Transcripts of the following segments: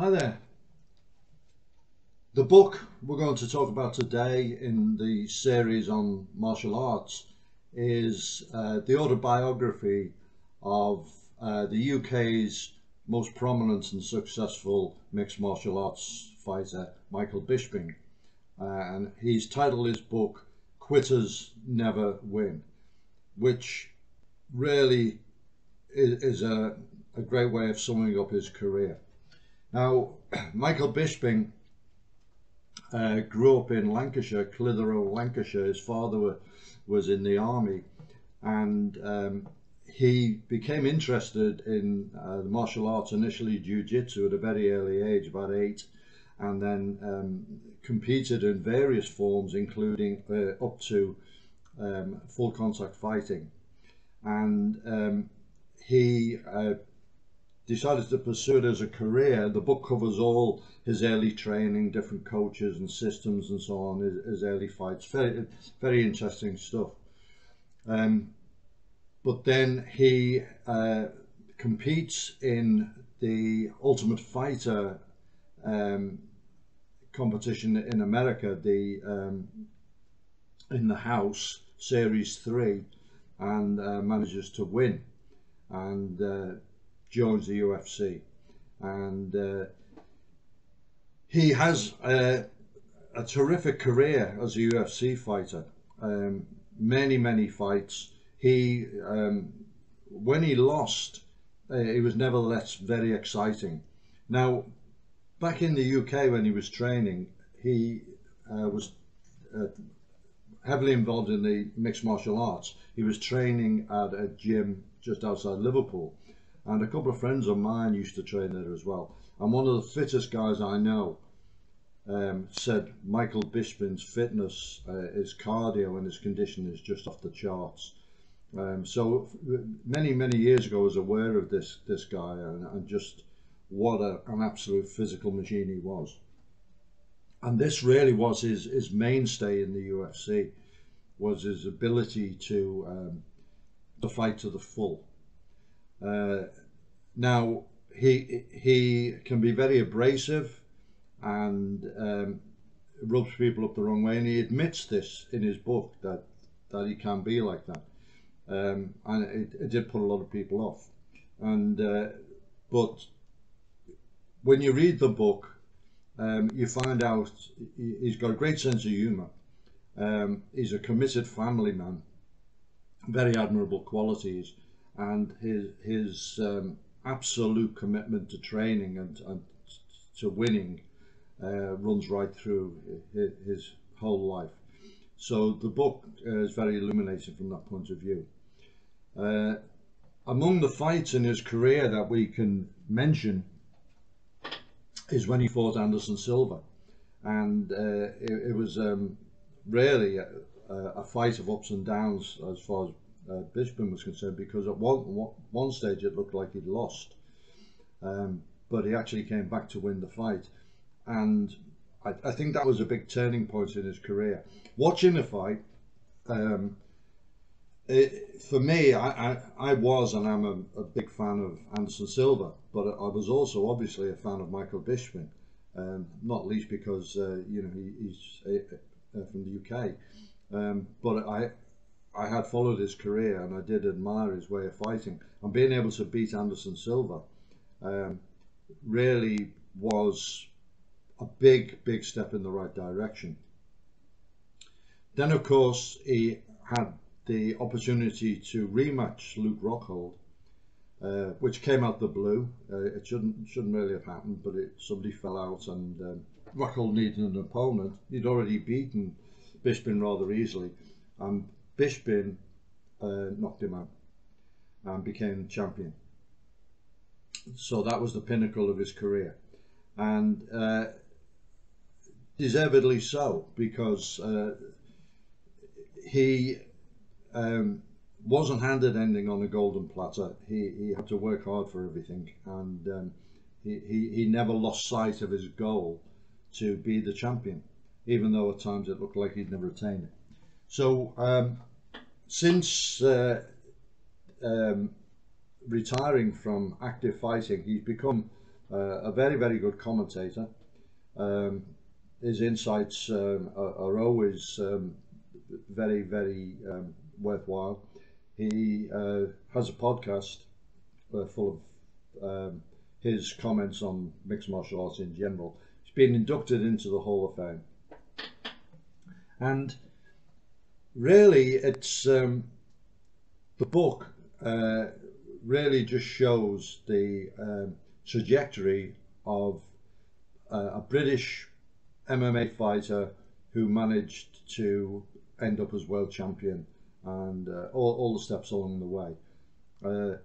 Hi there. The book we're going to talk about today in the series on martial arts is uh, the autobiography of uh, the UK's most prominent and successful mixed martial arts fighter, Michael Bisping. Uh, and he's titled his book Quitters Never Win, which really is, is a, a great way of summing up his career. Now, Michael Bisping uh, grew up in Lancashire, Clitheroe, Lancashire. His father was in the army, and um, he became interested in uh, the martial arts, initially jiu-jitsu at a very early age, about eight, and then um, competed in various forms, including uh, up to um, full contact fighting. And um, he uh, decided to pursue it as a career. The book covers all his early training, different coaches and systems and so on, his, his early fights. Very, very interesting stuff. Um, but then he uh, competes in the Ultimate Fighter um, competition in America, the um, in the House Series Three, and uh, manages to win, and uh, joins the UFC, and uh, he has a, a, terrific career as a UFC fighter. Um, many many fights. He um, when he lost, uh, it was nevertheless very exciting. Now, back in the UK when he was training, he uh, was uh, heavily involved in the mixed martial arts. He was training at a gym just outside Liverpool and a couple of friends of mine used to train there as well. And one of the fittest guys I know um, said Michael Bisping's fitness, uh, his cardio and his condition is just off the charts. Um, so many, many years ago I was aware of this, this guy and, and just what a, an absolute physical machine he was. And this really was his, his mainstay in the UFC, was his ability to, um, to fight to the full. Uh, now he he can be very abrasive and um, rubs people up the wrong way, and he admits this in his book that that he can be like that, um, and it, it, did put a lot of people off. And uh, but when you read the book, um, you find out he's got a great sense of humour. Um, he's a committed family man, very admirable qualities and his his um, absolute commitment to training and, and to winning uh, runs right through his, his, whole life. So the book uh, is very illuminating from that point of view. Uh, among the fights in his career that we can mention is when he fought Anderson Silva, and uh, it, it, was um, really a, a, fight of ups and downs as far as uh, was concerned because at one, one stage it looked like he'd lost. Um, but he actually came back to win the fight. And I, I, think that was a big turning point in his career. Watching the fight, um, it, for me, I, I, I, was and I'm a, a, big fan of Anderson Silva, but I was also obviously a fan of Michael Bisping, um, not least because uh, you know he, he's uh from the UK. Um, but I, I had followed his career and I did admire his way of fighting. And being able to beat Anderson Silva um, really was a big, big step in the right direction. Then, of course, he had the opportunity to rematch Luke Rockhold, uh, which came out the blue. Uh, it shouldn't shouldn't really have happened, but it, somebody fell out and um, Rockhold needed an opponent. He'd already beaten Bisping rather easily. Um, Bisping uh, knocked him out and became champion. So that was the pinnacle of his career. And uh, deservedly so, because uh, he um, wasn't handed anything on a golden platter. He, he had to work hard for everything. And um, he, he, he never lost sight of his goal to be the champion, even though at times it looked like he'd never attained it. So um, since uh, um, retiring from active fighting, he's become uh, a very, very good commentator. Um, his insights um, are, are, always um, very, very um, worthwhile. He uh, has a podcast uh, full of um, his comments on mixed martial arts in general. He's been inducted into the Hall of Fame. And really, it's um, the book uh, really just shows the um, trajectory of uh, a British MMA fighter who managed to end up as world champion and uh, all, all the steps along the way. Uh,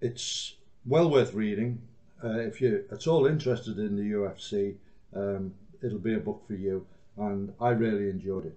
it's well worth reading. Uh, if you're at all interested in the UFC, um, it'll be a book for you, and I really enjoyed it.